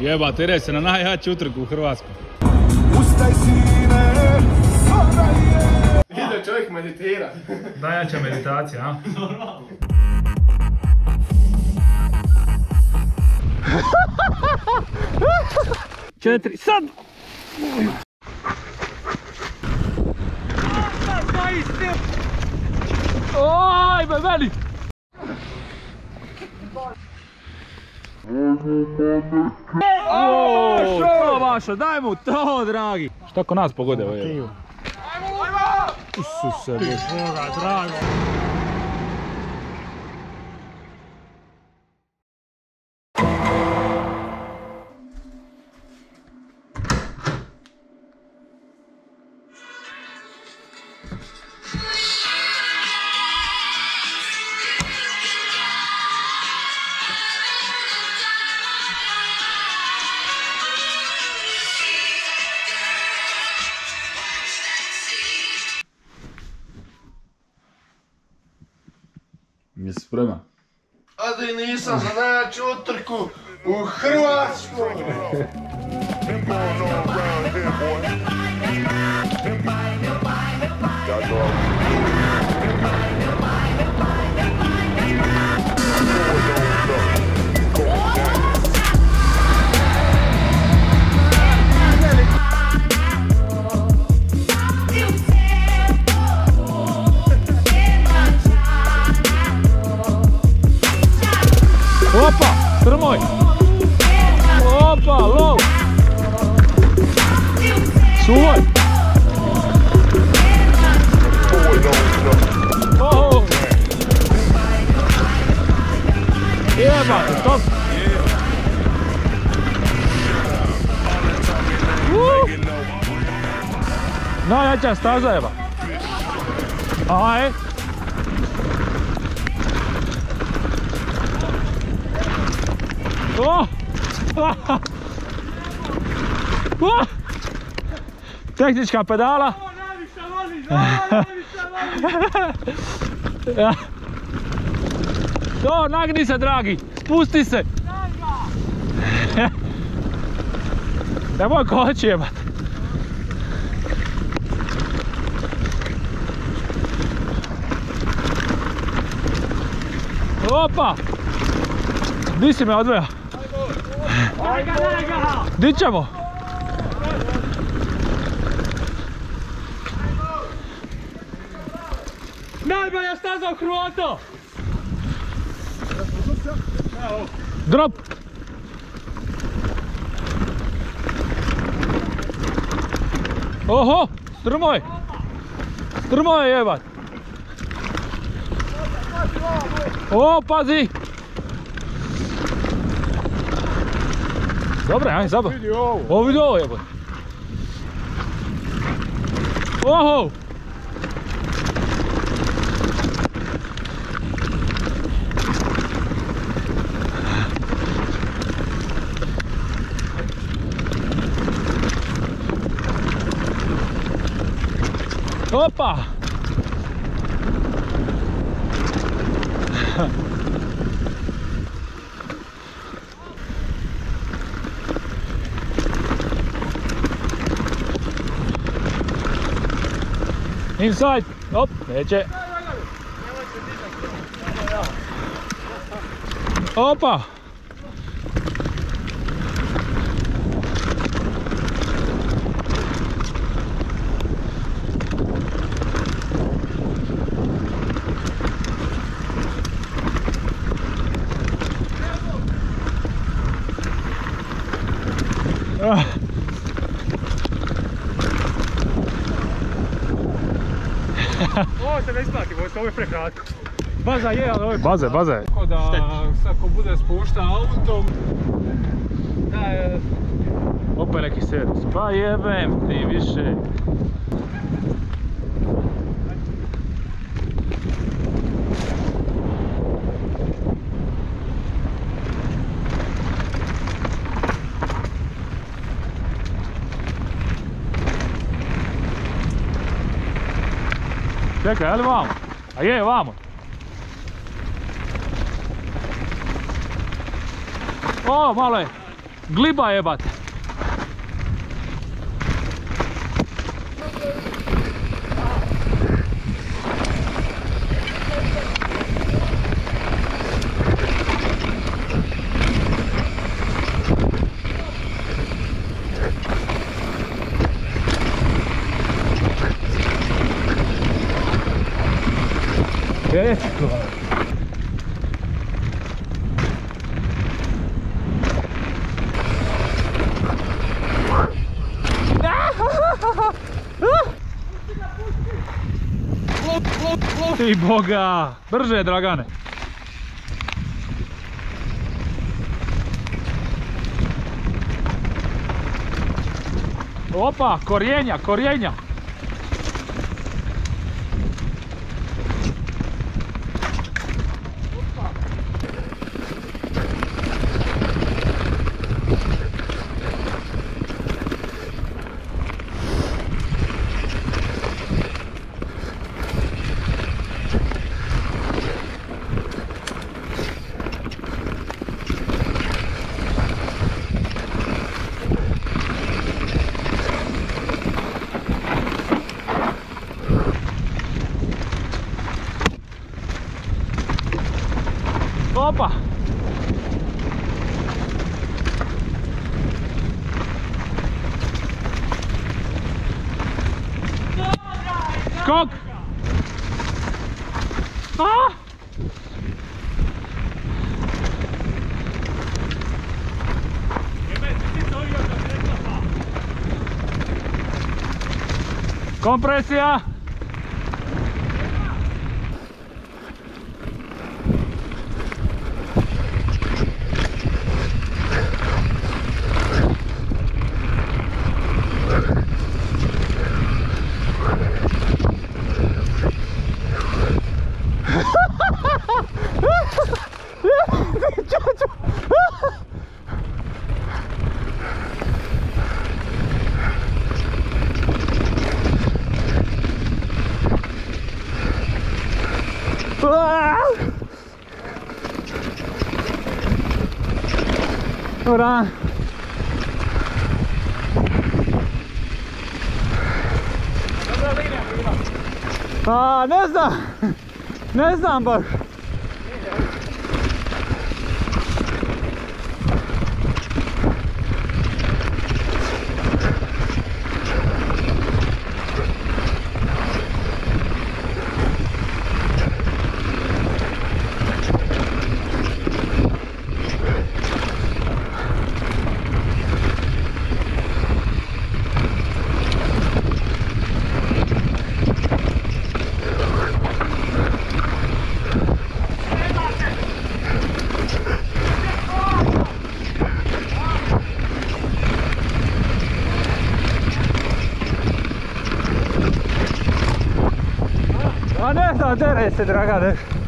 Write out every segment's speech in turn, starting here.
Jeba, tere se na najjaču utrku u Hrvatskoj. Ustaj sine, sada je Ide čovjek meditira. Najjača meditacija, a? Četiri, sad! Oj, be meni! O, to vaša, daj mu to, dragi! Šta ko nas pogode ovo je? Isuse, Boga, drago! Spreman? A da i nisam za najjaču utrku u Hrvatskoj. Been Najjača staza jeba! Aj! Oh! Oh! Tehnička pedala. To, nagni se dragi, spusti se. Nemoj koči jebat. Opa! Di si me odveo? Di ćemo? Najbolja staza u Hrvata! Drop! Oho! Strmoj! Strmoj je jebat! O, pazi! Dobre, ajde zabavno. Vidi ovo. Ovo vidi ovo jebot. Oho! Opa! Inside. Up. Catch it. Opa. Ugh. Ah. Ovo je prekratko. Baza je, ali ovo je... Baze, baze. Tako da sad ko bude spušta autom, da je... Opet neki servis. Pa jebem ti više. Čekaj, je li vamo? A je, vamo. O, malo je. Gliba jebate. Teško. Ti boga! Brže, Dragane! Opa, korijenja, korijenja! Vamos pra esse ar. A ne znam, ne znam baš. A ne znam, dere se Dragane.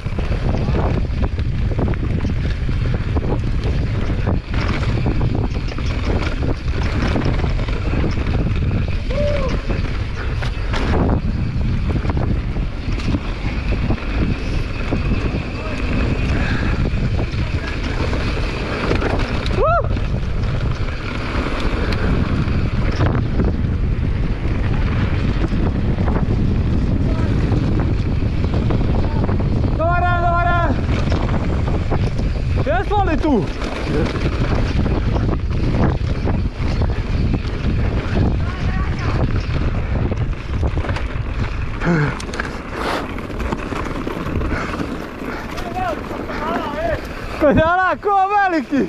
Pedala, ko veliki!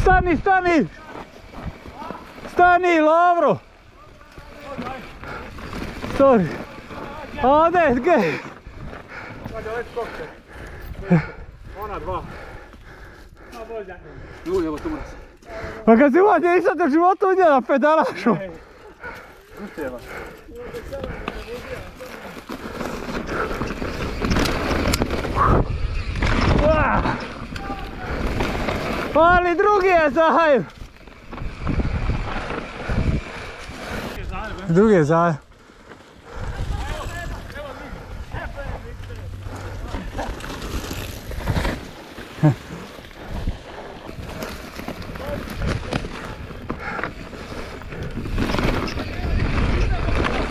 Stani, stani! Stani, Lovro! Sorry. Ode, gdje? Ona dva. Pa kad si uvod nisam u životu vidjela pedalašu. Ah. Ali drugi je zajeb. Drugi je zajeb.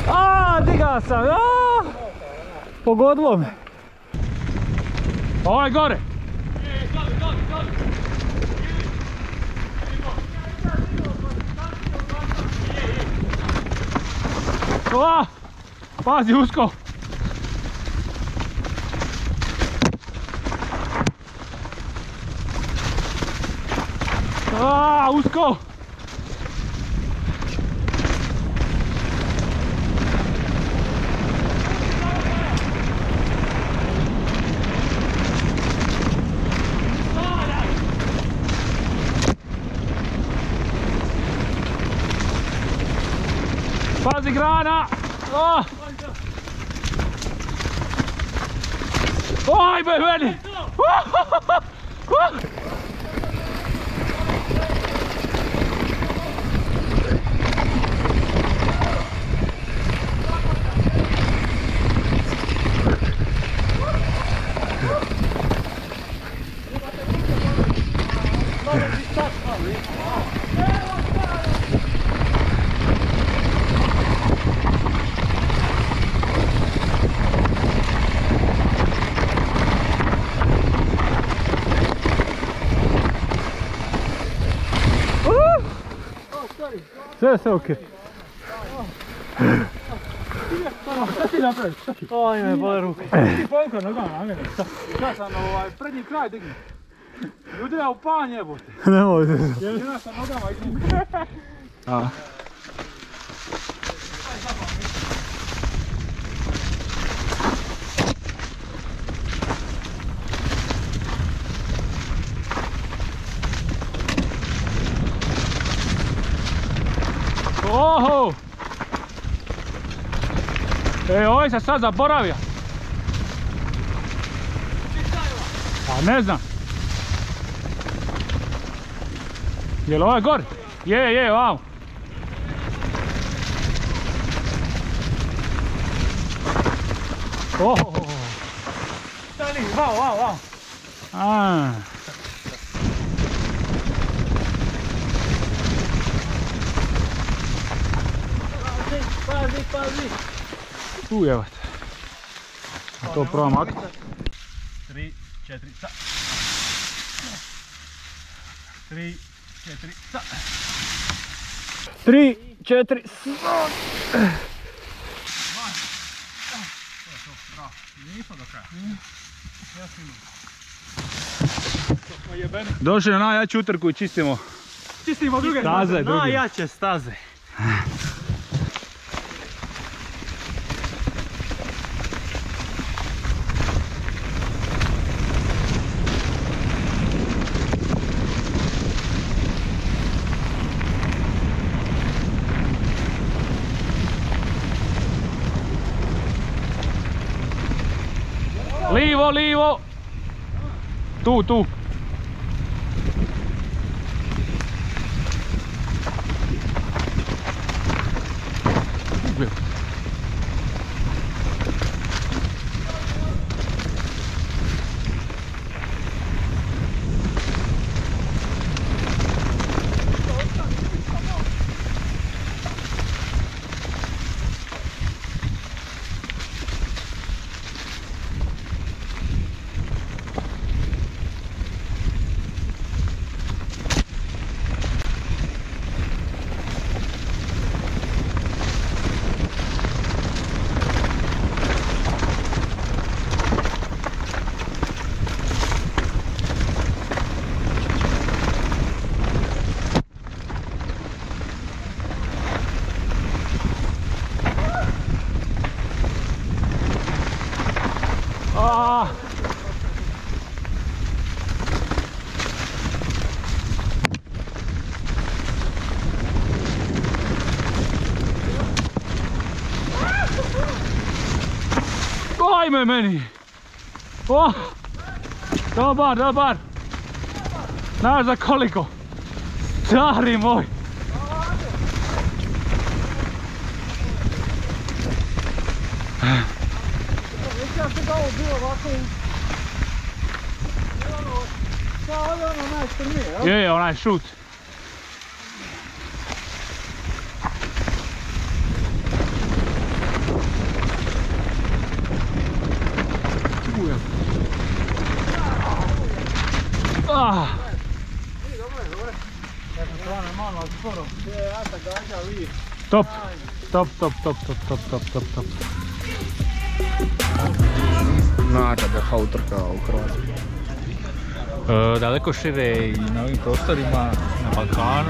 A, digao sam. A, pogodilo me. Ovaj gore. O, pazi usko. A, usko. Pazi grana! O! Oj, be meni! Sve, sve okej. Šta ti napraviš? Oj, me bole ruke. Ti povukao nogama na mene. Ja sam ovaj prednji kraj digni. Ljudi ja u panj jebote. Ne može. Ja sam nogama izmim. Oho! E, ovaj se sad zaboravio. A ne znam. Jel ovaj gori? Je, je, vamo. Oho! Stani, vao, vao, vao. Pazi, pazi. Tu je, evo te. A to probam maknuti. Tri, četiri, sa. Tri, četiri, sa. Tri, četiri, Nismo do kraja. Došli na najjaču utrku i čistimo. Čistimo druge Staze. Najjače staze. Tu, tu. A. Ajme meni! O! Dobar, dobar! Znaš za koliko? Stari moj! Ja That's the goal deal, I think. Yeah, all right, shoot. Ah. Top, top, top, top, top, top, top, top, top. Nada da utrka u Hrvatskoj. E, daleko šire i na ovim prostorima, na Balkanu.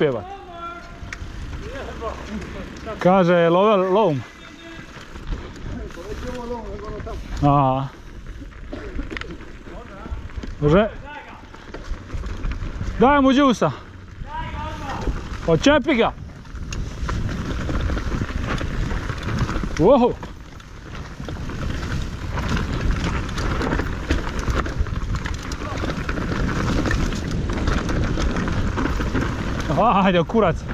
je ba. Kaže love lom. Aha. Može? Daj mu džusa. Očepi ga. Wow. Ah, haide, curați!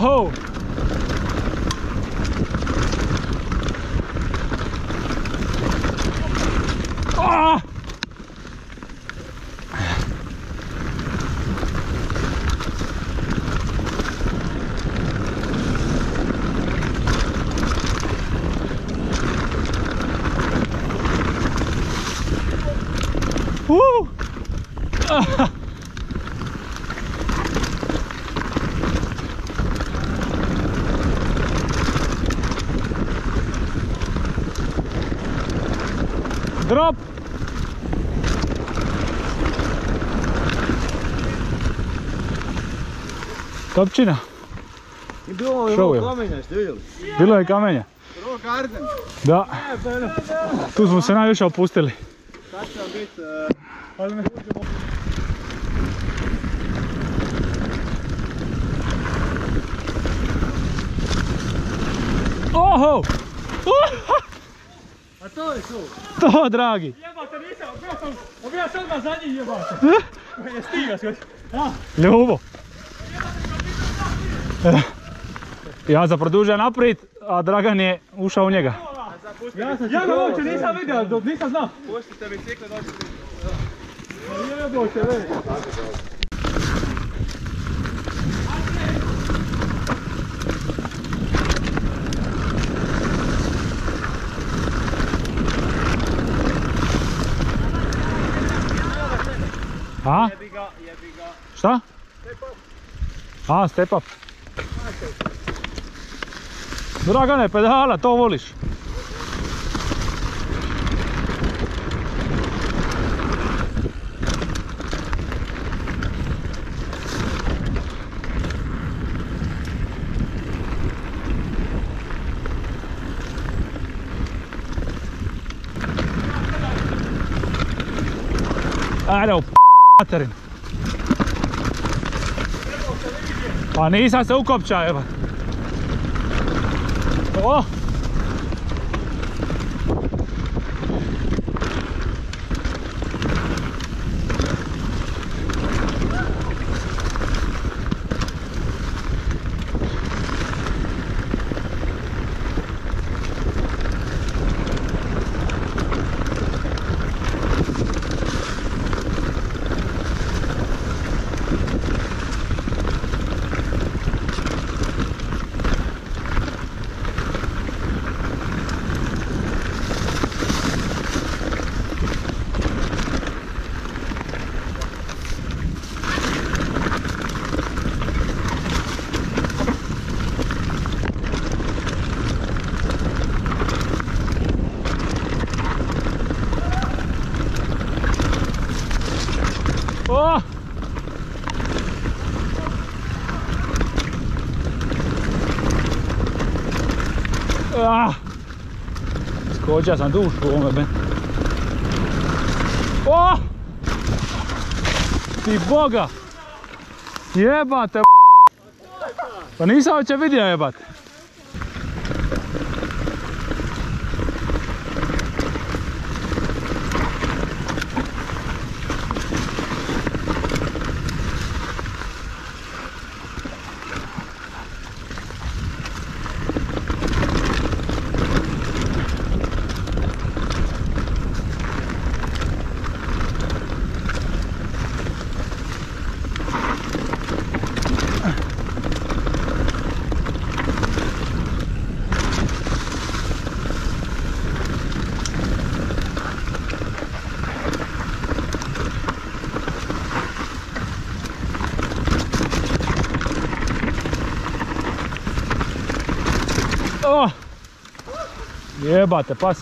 ho! Drop! Topčina, I bilo je. kamenja, ste vidjeli? bilo je kamenja. Rock Garden. Da, tu smo se najviše opustili. Sad će biti... Ali ne Oho! To je to. To, dragi. Jebate, nisam, bio sam, bio sam odmah za njih jebate. Je stiga skoj. Ja, Ljubo. Eh, Ja za produžio naprijed, a Dragan je ušao u njega. ja sam ja ga uopće nisam vidio, nisam znao. Pustite bicikle dođete. Jebote, već. A? Jebi ga, jebi ga. Šta? A, step up. Dragane, pedala, to voliš. Ajde u materinu. Pa nisam se ukopčao jeba. O! O! Ah! Skočio sam dušu u ovome ben. O! Ti boga! Jebate Pa nisam uopće vidio jebate. O! Jebate, pas.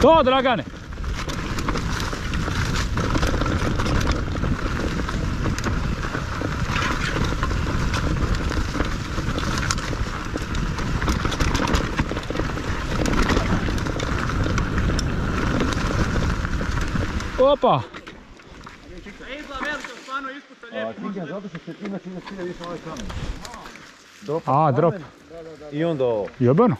To, Dragane! Opa! A, drop. I onda ovo. Jebeno.